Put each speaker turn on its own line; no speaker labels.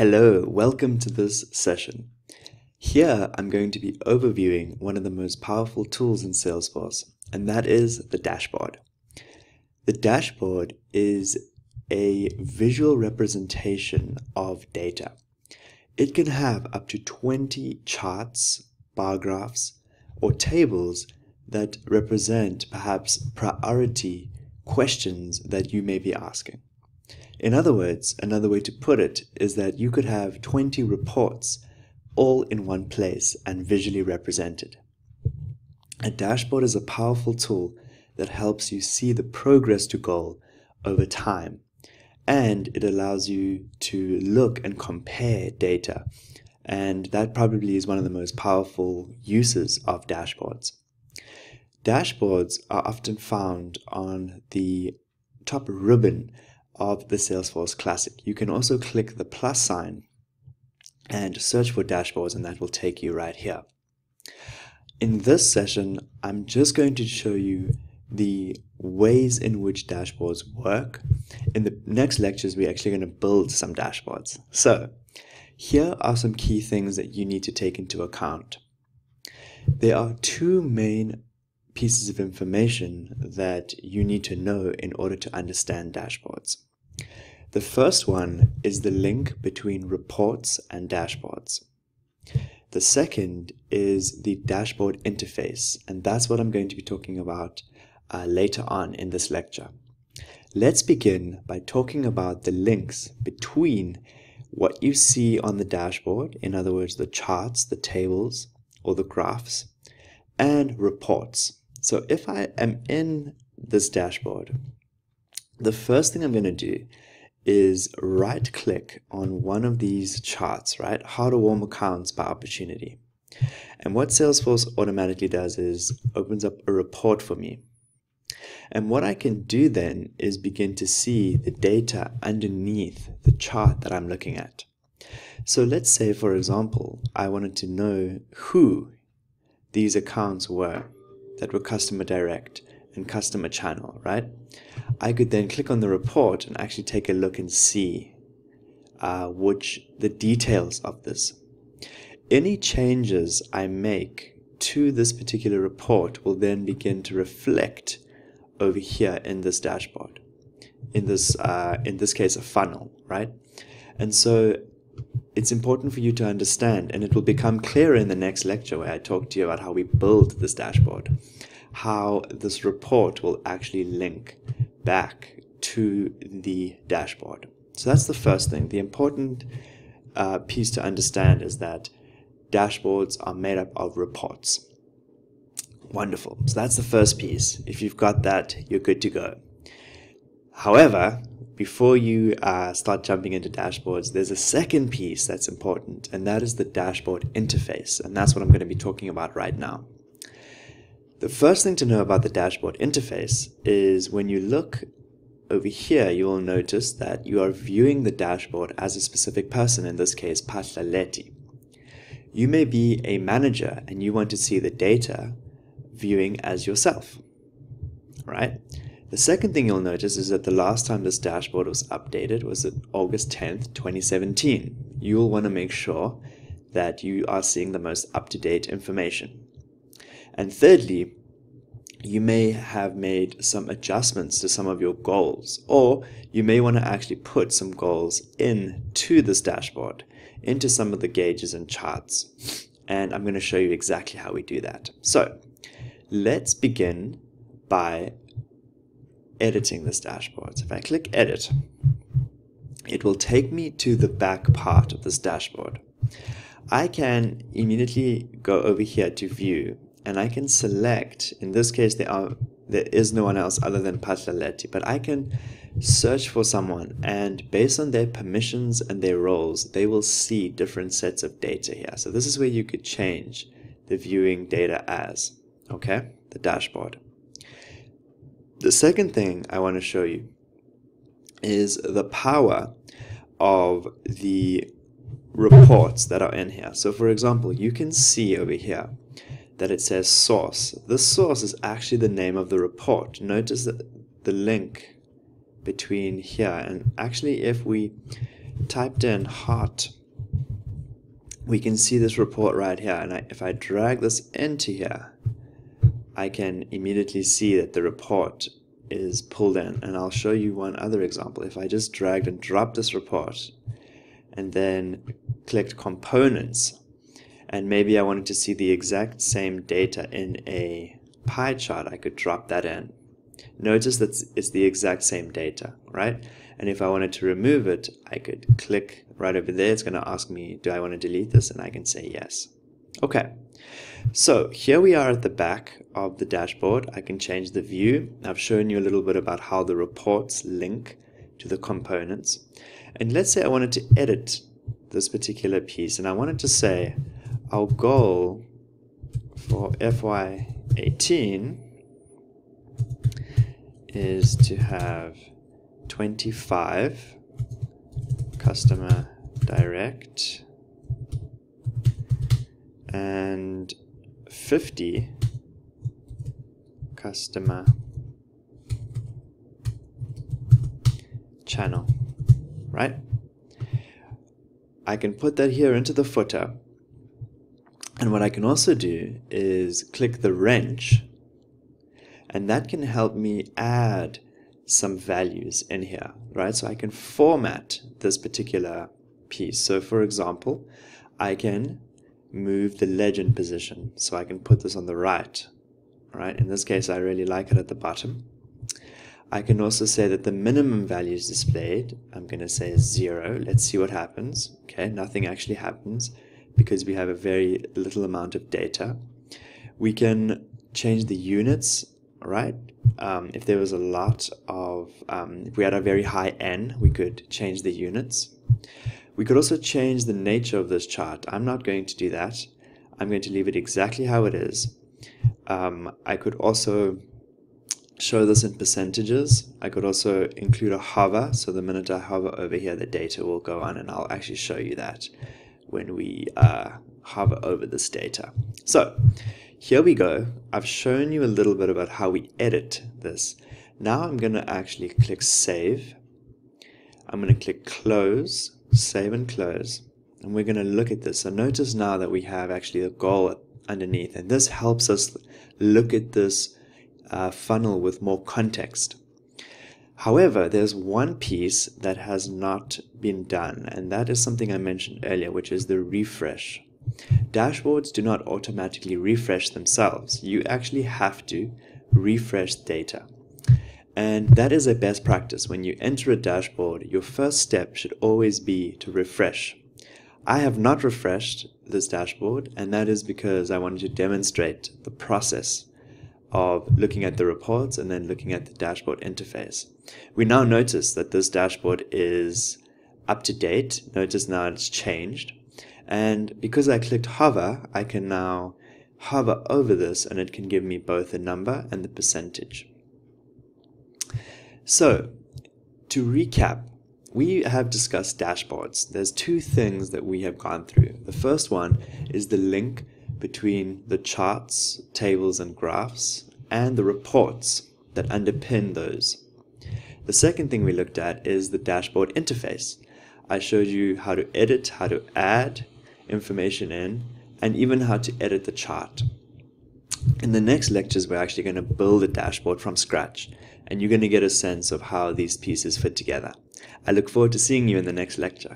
Hello, welcome to this session. Here I'm going to be overviewing one of the most powerful tools in Salesforce, and that is the dashboard. The dashboard is a visual representation of data. It can have up to 20 charts, bar graphs, or tables that represent perhaps priority questions that you may be asking. In other words, another way to put it is that you could have 20 reports all in one place and visually represented. A dashboard is a powerful tool that helps you see the progress to goal over time and it allows you to look and compare data. And that probably is one of the most powerful uses of dashboards. Dashboards are often found on the top ribbon of the Salesforce Classic. You can also click the plus sign and search for dashboards, and that will take you right here. In this session, I'm just going to show you the ways in which dashboards work. In the next lectures, we're actually going to build some dashboards. So here are some key things that you need to take into account. There are two main pieces of information that you need to know in order to understand dashboards. The first one is the link between reports and dashboards. The second is the dashboard interface, and that's what I'm going to be talking about uh, later on in this lecture. Let's begin by talking about the links between what you see on the dashboard, in other words, the charts, the tables, or the graphs, and reports. So if I am in this dashboard, the first thing I'm going to do is right click on one of these charts, right? How to warm accounts by opportunity. And what Salesforce automatically does is opens up a report for me. And what I can do then is begin to see the data underneath the chart that I'm looking at. So let's say, for example, I wanted to know who these accounts were that were customer direct and customer channel, right? I could then click on the report and actually take a look and see uh, which the details of this. Any changes I make to this particular report will then begin to reflect over here in this dashboard. In this, uh, in this case, a funnel, right? And so it's important for you to understand, and it will become clearer in the next lecture where I talk to you about how we build this dashboard, how this report will actually link back to the dashboard. So that's the first thing. The important uh, piece to understand is that dashboards are made up of reports. Wonderful. So that's the first piece. If you've got that, you're good to go. However, before you uh, start jumping into dashboards, there's a second piece that's important, and that is the dashboard interface. And that's what I'm going to be talking about right now. The first thing to know about the dashboard interface is when you look over here, you will notice that you are viewing the dashboard as a specific person, in this case, Patlaleti. You may be a manager and you want to see the data viewing as yourself, right? The second thing you'll notice is that the last time this dashboard was updated was August 10th, 2017. You'll want to make sure that you are seeing the most up-to-date information. And thirdly, you may have made some adjustments to some of your goals, or you may want to actually put some goals into this dashboard, into some of the gauges and charts. And I'm going to show you exactly how we do that. So Let's begin by editing this dashboard. So if I click edit, it will take me to the back part of this dashboard. I can immediately go over here to view and I can select, in this case there are there is no one else other than Patlaleti, but I can search for someone and based on their permissions and their roles, they will see different sets of data here. So this is where you could change the viewing data as okay? The dashboard. The second thing I want to show you is the power of the reports that are in here. So for example, you can see over here that it says source. This source is actually the name of the report. Notice the link between here and actually if we typed in heart, we can see this report right here. And I, if I drag this into here, I can immediately see that the report is pulled in. And I'll show you one other example. If I just dragged and dropped this report and then clicked components, and maybe I wanted to see the exact same data in a pie chart, I could drop that in. Notice that it's the exact same data, right? And if I wanted to remove it, I could click right over there. It's going to ask me, do I want to delete this? And I can say yes. Okay. So here we are at the back of the dashboard. I can change the view. I've shown you a little bit about how the reports link to the components. And let's say I wanted to edit this particular piece and I wanted to say our goal for FY18 is to have 25 customer direct and 50 customer channel, right? I can put that here into the footer. And what I can also do is click the wrench and that can help me add some values in here, right? So I can format this particular piece. So for example, I can move the legend position. So I can put this on the right, right? In this case, I really like it at the bottom. I can also say that the minimum value is displayed. I'm going to say zero. Let's see what happens. Okay, nothing actually happens because we have a very little amount of data. We can change the units right? Um, if there was a lot of, um, if we had a very high n, we could change the units. We could also change the nature of this chart. I'm not going to do that. I'm going to leave it exactly how it is. Um, I could also show this in percentages. I could also include a hover. So the minute I hover over here, the data will go on and I'll actually show you that when we uh, hover over this data. So here we go. I've shown you a little bit about how we edit this. Now I'm going to actually click Save. I'm going to click Close, Save and Close. And we're going to look at this. So notice now that we have actually a goal underneath. And this helps us look at this uh, funnel with more context. However, there's one piece that has not been done, and that is something I mentioned earlier, which is the refresh. Dashboards do not automatically refresh themselves. You actually have to refresh data. And that is a best practice. When you enter a dashboard, your first step should always be to refresh. I have not refreshed this dashboard, and that is because I wanted to demonstrate the process of looking at the reports and then looking at the dashboard interface. We now notice that this dashboard is up to date. Notice now it's changed. And because I clicked hover, I can now hover over this and it can give me both the number and the percentage. So, to recap, we have discussed dashboards. There's two things that we have gone through. The first one is the link between the charts, tables, and graphs and the reports that underpin those. The second thing we looked at is the dashboard interface. I showed you how to edit, how to add, information in, and even how to edit the chart. In the next lectures, we're actually going to build a dashboard from scratch, and you're going to get a sense of how these pieces fit together. I look forward to seeing you in the next lecture.